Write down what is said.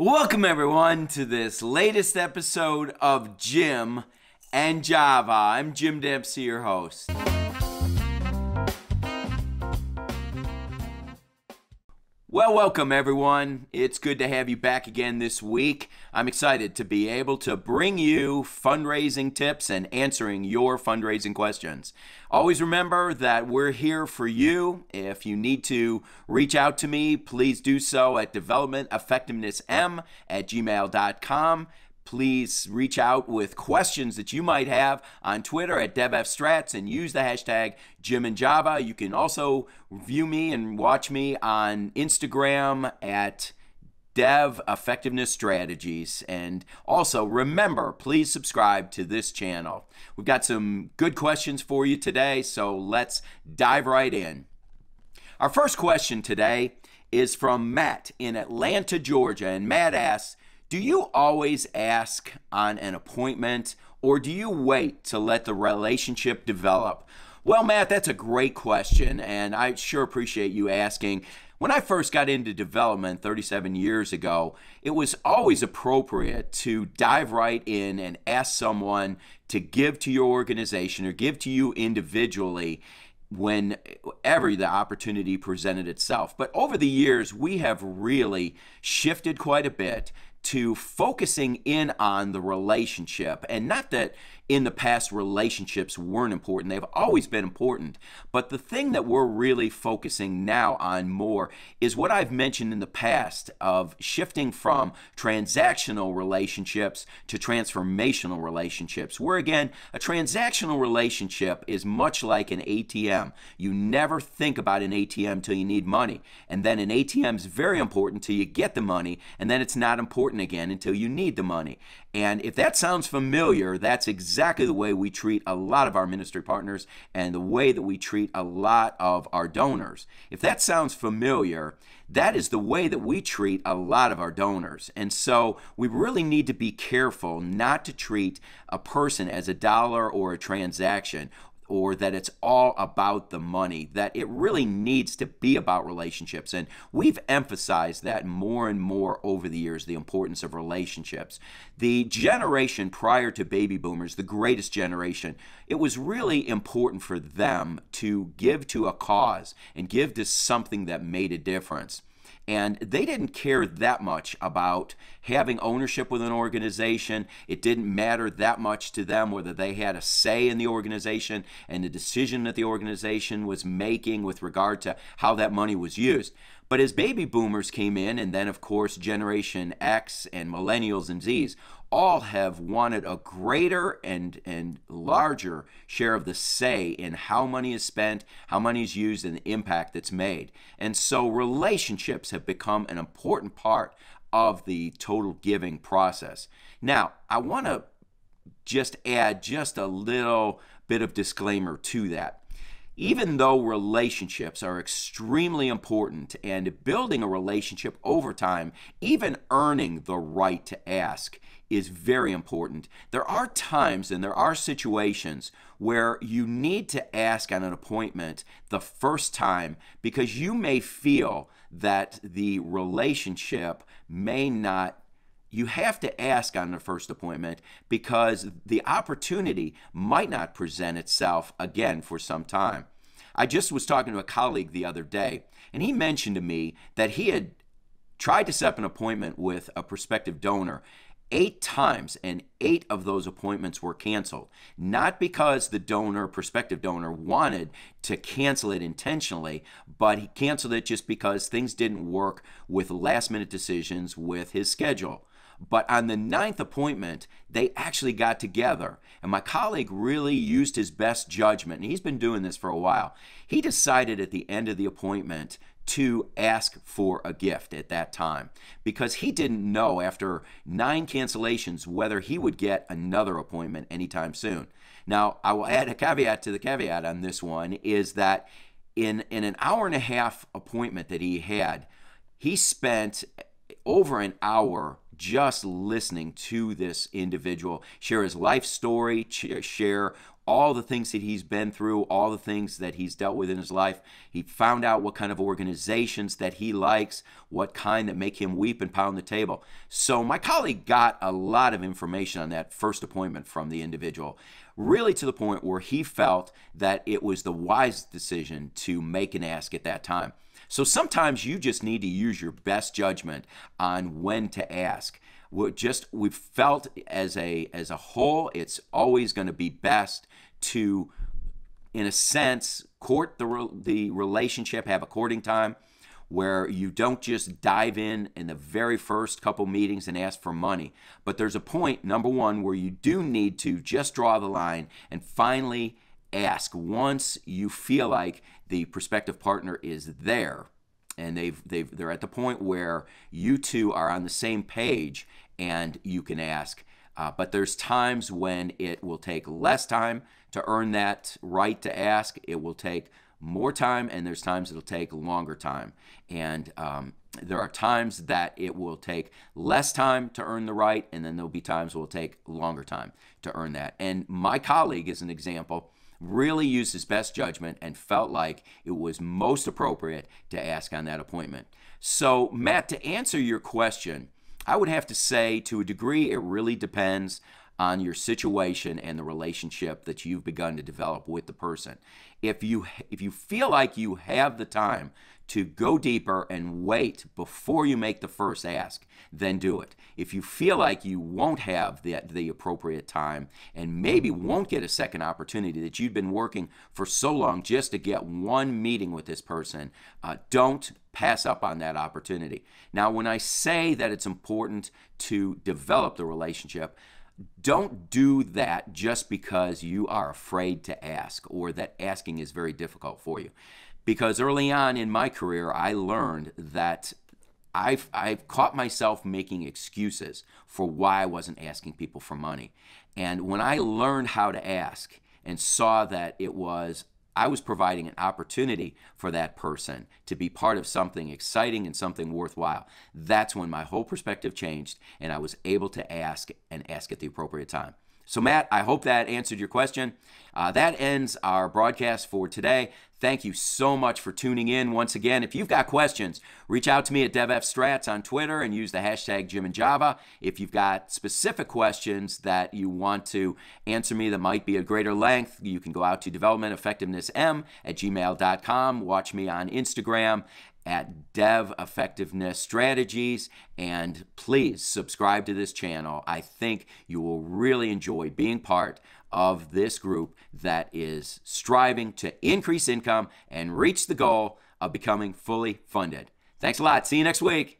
Welcome, everyone, to this latest episode of Jim and Java. I'm Jim Dempsey, your host. Well, welcome everyone. It's good to have you back again this week. I'm excited to be able to bring you fundraising tips and answering your fundraising questions. Always remember that we're here for you. If you need to reach out to me, please do so at developmenteffectivenessm at gmail.com please reach out with questions that you might have on Twitter at DevEffStrats and use the hashtag Jim and Java. You can also view me and watch me on Instagram at Dev Effectiveness Strategies. And also remember, please subscribe to this channel. We've got some good questions for you today, so let's dive right in. Our first question today is from Matt in Atlanta, Georgia. And Matt asks, do you always ask on an appointment or do you wait to let the relationship develop? Well, Matt, that's a great question, and I sure appreciate you asking. When I first got into development 37 years ago, it was always appropriate to dive right in and ask someone to give to your organization or give to you individually whenever the opportunity presented itself. But over the years, we have really shifted quite a bit to focusing in on the relationship. And not that in the past relationships weren't important, they've always been important. But the thing that we're really focusing now on more is what I've mentioned in the past of shifting from transactional relationships to transformational relationships. Where again, a transactional relationship is much like an ATM. You never think about an ATM till you need money. And then an ATM is very important till you get the money, and then it's not important again until you need the money. And if that sounds familiar, that's exactly the way we treat a lot of our ministry partners and the way that we treat a lot of our donors. If that sounds familiar, that is the way that we treat a lot of our donors. And so we really need to be careful not to treat a person as a dollar or a transaction or that it's all about the money, that it really needs to be about relationships. And we've emphasized that more and more over the years the importance of relationships. The generation prior to baby boomers, the greatest generation, it was really important for them to give to a cause and give to something that made a difference. And they didn't care that much about having ownership with an organization. It didn't matter that much to them whether they had a say in the organization and the decision that the organization was making with regard to how that money was used. But as baby boomers came in, and then of course Generation X and millennials and Zs, all have wanted a greater and, and larger share of the say in how money is spent, how money is used, and the impact that's made. And so relationships have become an important part of the total giving process. Now, I want to just add just a little bit of disclaimer to that even though relationships are extremely important and building a relationship over time, even earning the right to ask is very important. There are times and there are situations where you need to ask on an appointment the first time because you may feel that the relationship may not you have to ask on the first appointment because the opportunity might not present itself again for some time. I just was talking to a colleague the other day, and he mentioned to me that he had tried to set up an appointment with a prospective donor, eight times, and eight of those appointments were canceled. Not because the donor, prospective donor, wanted to cancel it intentionally, but he canceled it just because things didn't work with last minute decisions with his schedule. But on the ninth appointment, they actually got together. And my colleague really used his best judgment. And he's been doing this for a while. He decided at the end of the appointment to ask for a gift at that time because he didn't know after nine cancellations whether he would get another appointment anytime soon. Now, I will add a caveat to the caveat on this one is that in, in an hour and a half appointment that he had, he spent over an hour just listening to this individual share his life story, share all the things that he's been through, all the things that he's dealt with in his life. He found out what kind of organizations that he likes, what kind that make him weep and pound the table. So my colleague got a lot of information on that first appointment from the individual, really to the point where he felt that it was the wise decision to make an ask at that time. So sometimes you just need to use your best judgment on when to ask. We're just we've felt as a as a whole, it's always going to be best to, in a sense, court the the relationship, have a courting time where you don't just dive in in the very first couple meetings and ask for money. But there's a point, number one, where you do need to just draw the line and finally ask. Once you feel like the prospective partner is there and they've they've they're at the point where you two are on the same page and you can ask. Uh, but there's times when it will take less time to earn that right to ask. It will take more time and there's times it'll take longer time. And um, there are times that it will take less time to earn the right and then there'll be times it will take longer time to earn that. And my colleague is an example really used his best judgment and felt like it was most appropriate to ask on that appointment. So, Matt, to answer your question, I would have to say to a degree it really depends on your situation and the relationship that you've begun to develop with the person. If you if you feel like you have the time to go deeper and wait before you make the first ask, then do it. If you feel like you won't have the, the appropriate time and maybe won't get a second opportunity that you've been working for so long just to get one meeting with this person, uh, don't pass up on that opportunity. Now, when I say that it's important to develop the relationship, don't do that just because you are afraid to ask or that asking is very difficult for you because early on in my career, I learned that I've, I've caught myself making excuses for why I wasn't asking people for money. And when I learned how to ask and saw that it was, I was providing an opportunity for that person to be part of something exciting and something worthwhile, that's when my whole perspective changed and I was able to ask and ask at the appropriate time. So, Matt, I hope that answered your question. Uh, that ends our broadcast for today. Thank you so much for tuning in once again. If you've got questions, reach out to me at DevEffStrats on Twitter and use the hashtag Jim and Java. If you've got specific questions that you want to answer me that might be a greater length, you can go out to developmenteffectivenessm at gmail.com. Watch me on Instagram at Dev Effectiveness Strategies. And please subscribe to this channel. I think you will really enjoy being part of this group that is striving to increase income and reach the goal of becoming fully funded. Thanks a lot. See you next week.